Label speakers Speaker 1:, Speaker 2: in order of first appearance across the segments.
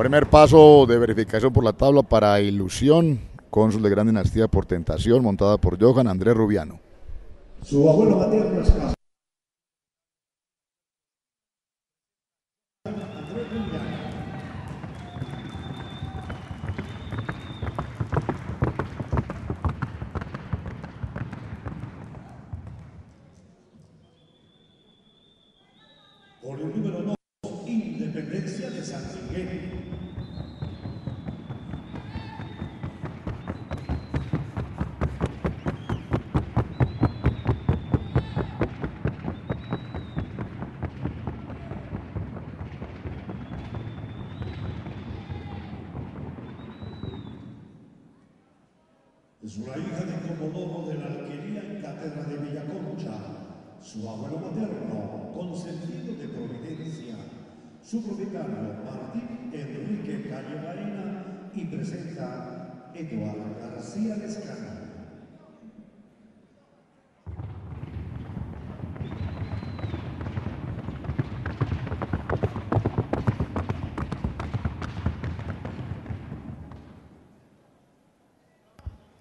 Speaker 1: Primer paso de verificación por la tabla para Ilusión, cónsul de Gran Dinastía por Tentación, montada por Johan Andrés Rubiano.
Speaker 2: Su abuelo presenta Eduardo García Lescano.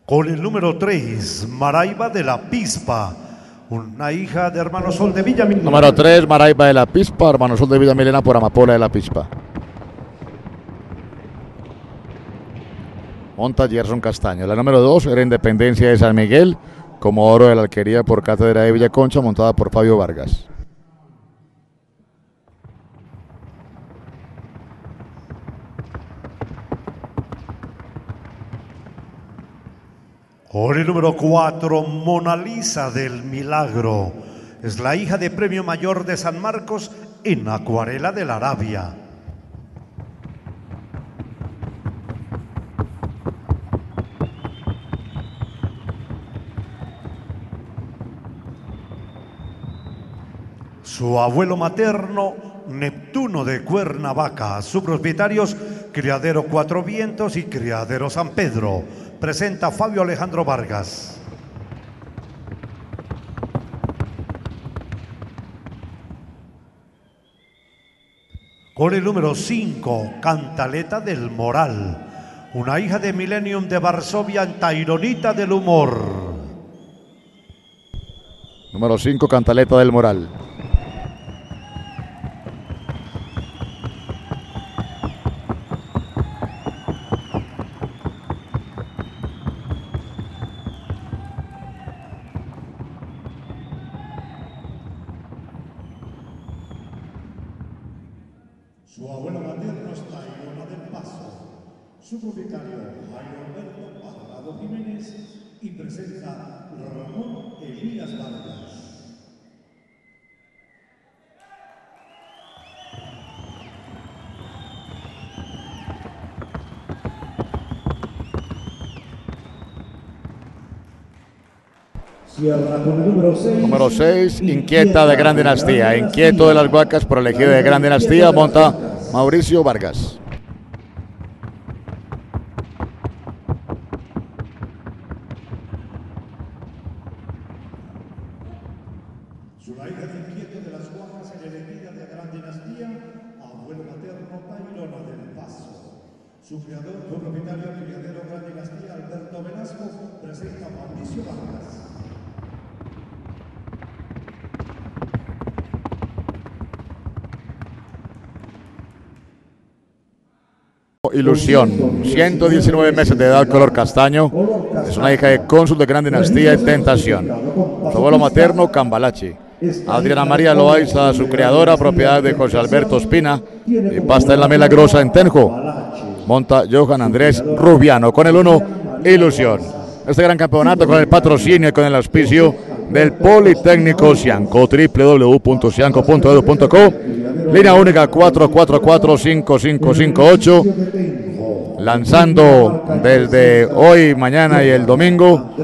Speaker 3: Con el número 3, Maraiba de la Pispa, una hija de hermano Sol de Villa Milena.
Speaker 1: Número 3, Maraiba de la Pispa, hermano Sol de Vida Milena por Amapola de la Pispa. Monta Gerson Castaño. La número 2 era Independencia de San Miguel, como oro de la alquería por Cátedra de Villaconcha, montada por Fabio Vargas.
Speaker 3: El número 4, Mona Lisa del Milagro. Es la hija de Premio Mayor de San Marcos en Acuarela de la Arabia. Su abuelo materno, Neptuno de Cuernavaca. Sus propietarios, Criadero Cuatro Vientos y Criadero San Pedro. Presenta Fabio Alejandro Vargas. Con el número 5, Cantaleta del Moral. Una hija de Millennium de Varsovia Taironita del Humor.
Speaker 1: Número 5, Cantaleta del Moral.
Speaker 2: Su abuelo materno es Tayrona del Paso. Su propietario, Jairo Alberto Alvarado Jiménez, y presenta Ramón Elías Vargas. Número 6.
Speaker 1: Número 6, Inquieta de Gran Dinastía. Inquieto de las Huacas por elegido de Gran Dinastía, monta Mauricio Vargas.
Speaker 2: Su hija de inquieto de las guapas en elegida de gran dinastía, abuelo materno Tayrona del Paso. Su creador, su propietario, criadero gran dinastía Alberto Velasco, presenta a Mauricio Vargas.
Speaker 1: Ilusión, 119 meses de edad, color castaño. Es una hija de cónsul de Gran Dinastía y Tentación. Su abuelo materno, Cambalache. Adriana María Loaiza, su creadora, propiedad de José Alberto Espina. Y pasta en la Milagrosa en Tenjo. Monta Johan Andrés Rubiano. Con el 1, Ilusión. Este gran campeonato con el patrocinio y con el auspicio del Politécnico Cianco, www.cianco.edu.co. Línea única 444-5558. Lanzando desde hoy, mañana y el domingo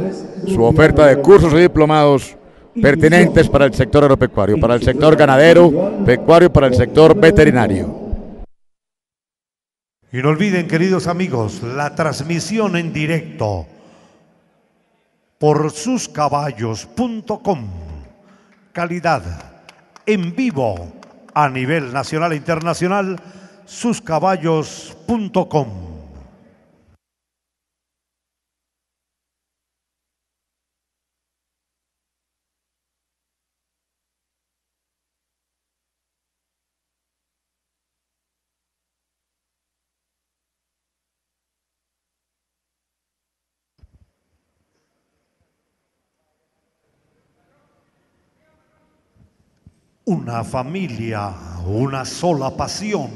Speaker 1: su oferta de cursos y diplomados pertinentes para el sector agropecuario, para el sector ganadero, pecuario, para el sector veterinario.
Speaker 3: Y no olviden, queridos amigos, la transmisión en directo por suscaballos.com. Calidad en vivo a nivel nacional e internacional suscaballos.com. Una familia, una sola pasión.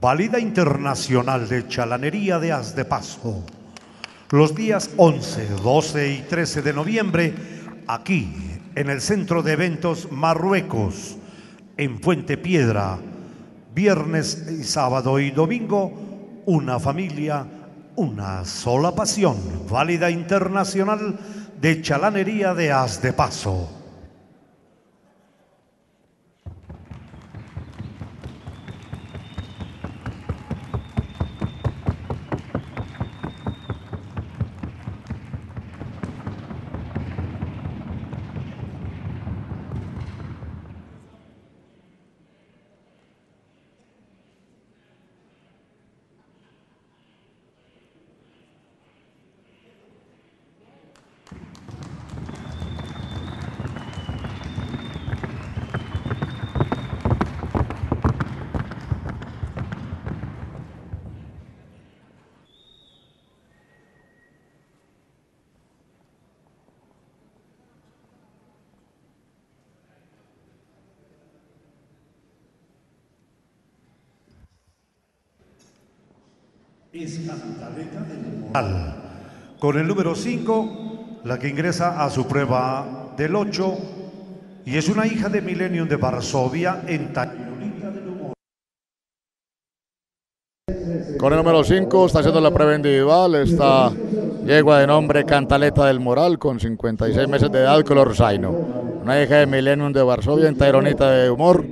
Speaker 3: Válida Internacional de Chalanería de As de Paso. Los días 11, 12 y 13 de noviembre, aquí, en el Centro de Eventos Marruecos, en Fuente Piedra. Viernes, y sábado y domingo, una familia, una sola pasión. Válida Internacional de Chalanería de As de Paso.
Speaker 2: Es cantaleta del
Speaker 3: Al. Con el número 5, la que ingresa a su prueba del 8 y es una hija de Millennium de Varsovia en Ta-
Speaker 1: Con el número 5 está haciendo la prueba individual. Esta yegua de nombre Cantaleta del Moral con 56 meses de edad, color zaino. Una hija de Millennium de Varsovia en Taironita de Humor.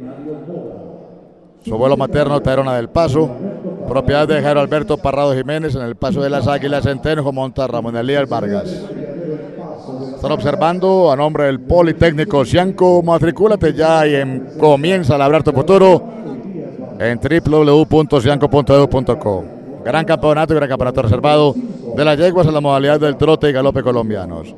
Speaker 1: Su abuelo materno, Tairona del Paso. Propiedad de Jairo Alberto Parrado Jiménez en el Paso de las Águilas Centeno, monta Ramón Elías Vargas. Están observando a nombre del Politécnico Cianco. Matricúlate ya y em- comienza a labrar tu futuro en www.cianco.edu.co. Gran campeonato y gran campeonato reservado de las yeguas en la modalidad del trote y galope colombianos.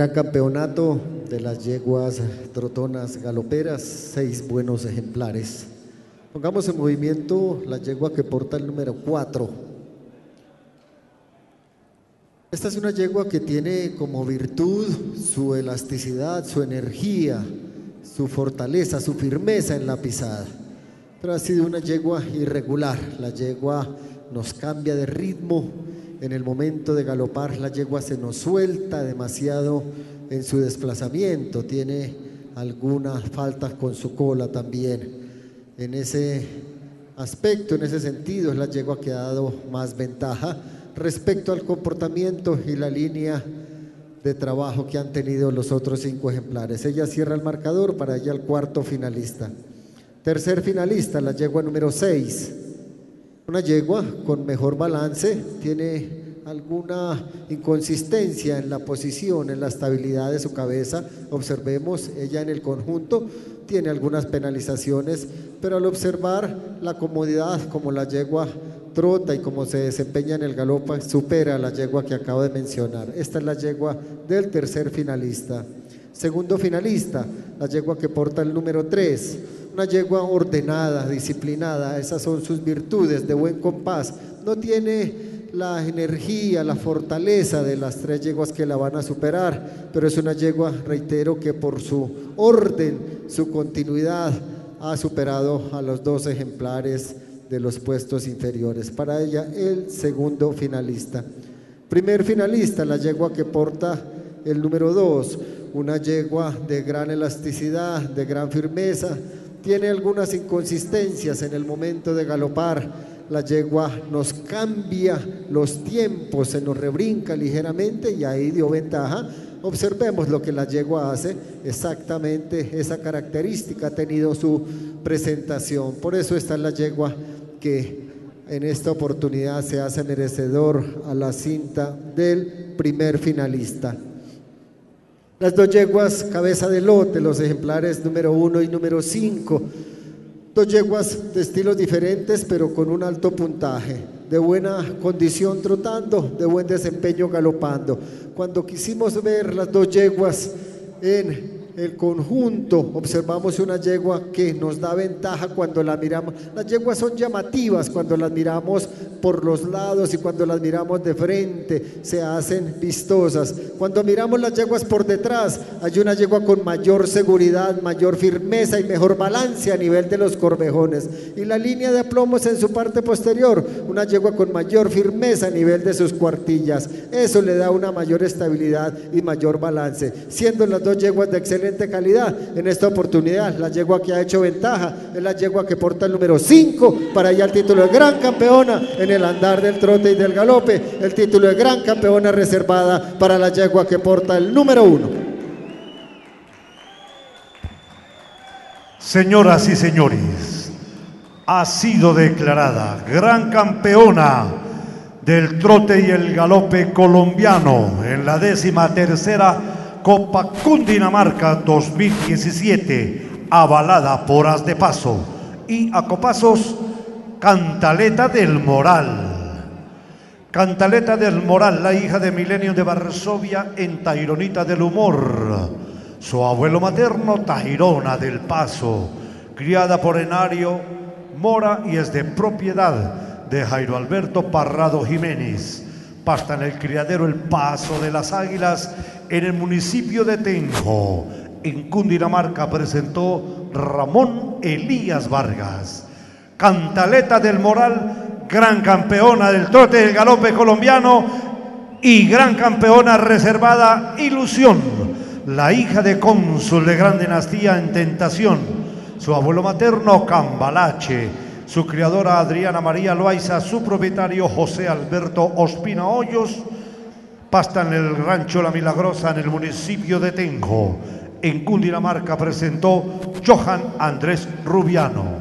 Speaker 4: Gran campeonato de las yeguas trotonas galoperas, seis buenos ejemplares. Pongamos en movimiento la yegua que porta el número 4. Esta es una yegua que tiene como virtud su elasticidad, su energía, su fortaleza, su firmeza en la pisada. Pero ha sido una yegua irregular. La yegua nos cambia de ritmo. En el momento de galopar, la yegua se nos suelta demasiado en su desplazamiento. Tiene algunas faltas con su cola también. En ese aspecto, en ese sentido, es la yegua que ha dado más ventaja respecto al comportamiento y la línea de trabajo que han tenido los otros cinco ejemplares. Ella cierra el marcador, para ella el cuarto finalista. Tercer finalista, la yegua número 6. Una yegua con mejor balance, tiene alguna inconsistencia en la posición, en la estabilidad de su cabeza. Observemos, ella en el conjunto tiene algunas penalizaciones, pero al observar la comodidad como la yegua trota y como se desempeña en el galopa, supera a la yegua que acabo de mencionar. Esta es la yegua del tercer finalista. Segundo finalista, la yegua que porta el número 3. Una yegua ordenada, disciplinada, esas son sus virtudes, de buen compás. No tiene la energía, la fortaleza de las tres yeguas que la van a superar, pero es una yegua, reitero, que por su orden, su continuidad, ha superado a los dos ejemplares de los puestos inferiores. Para ella, el segundo finalista. Primer finalista, la yegua que porta el número dos, una yegua de gran elasticidad, de gran firmeza, tiene algunas inconsistencias en el momento de galopar. La yegua nos cambia los tiempos, se nos rebrinca ligeramente y ahí dio ventaja. Observemos lo que la yegua hace, exactamente esa característica ha tenido su presentación. Por eso está la yegua que en esta oportunidad se hace merecedor a la cinta del primer finalista. Las dos yeguas cabeza de lote, los ejemplares número uno y número cinco. Dos yeguas de estilos diferentes, pero con un alto puntaje, de buena condición trotando, de buen desempeño galopando. Cuando quisimos ver las dos yeguas en el conjunto, observamos una yegua que nos da ventaja cuando la miramos. Las yeguas son llamativas cuando las miramos por los lados y cuando las miramos de frente, se hacen vistosas. Cuando miramos las yeguas por detrás, hay una yegua con mayor seguridad, mayor firmeza y mejor balance a nivel de los corvejones. Y la línea de plomos en su parte posterior, una yegua con mayor firmeza a nivel de sus cuartillas. Eso le da una mayor estabilidad y mayor balance, siendo las dos yeguas de excelente calidad. En esta oportunidad, la yegua que ha hecho ventaja es la yegua que porta el número 5 para ya el título de gran campeona en el andar del trote y del galope. El título de gran campeona reservada para la yegua que porta el número 1.
Speaker 3: Señoras y señores, ha sido declarada gran campeona del trote y el galope colombiano en la décima tercera Copa Cundinamarca 2017, avalada por As de Paso y a copazos Cantaleta del Moral. Cantaleta del Moral, la hija de Milenio de Varsovia en Taironita del Humor. Su abuelo materno, Tairona del Paso, criada por Enario Mora y es de propiedad de Jairo Alberto Parrado Jiménez. Pasta en el criadero El Paso de las Águilas en el municipio de Tenjo, en Cundinamarca, presentó Ramón Elías Vargas. Cantaleta del Moral, gran campeona del trote del galope colombiano y gran campeona reservada Ilusión, la hija de cónsul de gran dinastía en Tentación, su abuelo materno Cambalache, su criadora Adriana María Loaiza, su propietario José Alberto Ospina Hoyos, Pasta en el rancho La Milagrosa en el municipio de Tenjo. En Cundinamarca presentó Johan Andrés Rubiano.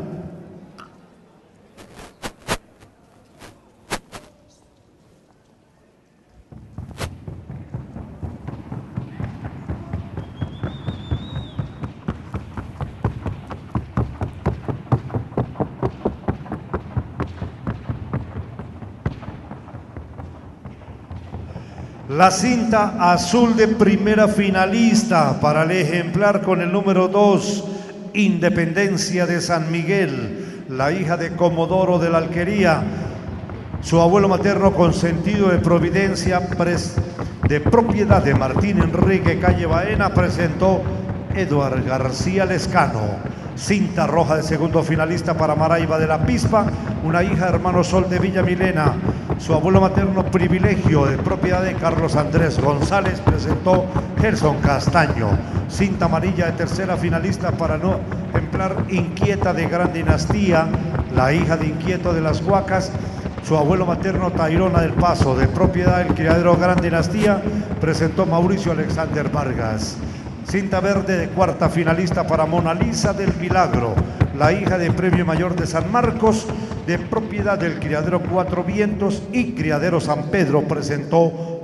Speaker 3: La cinta azul de primera finalista para el ejemplar con el número 2, Independencia de San Miguel, la hija de Comodoro de la Alquería. Su abuelo materno consentido de Providencia, de propiedad de Martín Enrique Calle Baena, presentó Eduard García Lescano. Cinta roja de segundo finalista para Maraiba de la Pispa, una hija hermano Sol de Villa Milena. Su abuelo materno privilegio de propiedad de Carlos Andrés González presentó Gerson Castaño. Cinta amarilla de tercera finalista para no ejemplar inquieta de gran dinastía, la hija de inquieto de las Huacas. Su abuelo materno Tairona del Paso, de propiedad del criadero Gran Dinastía, presentó Mauricio Alexander Vargas. Cinta verde de cuarta finalista para Mona Lisa del Milagro, la hija de Premio Mayor de San Marcos, de propiedad del Criadero Cuatro Vientos y Criadero San Pedro, presentó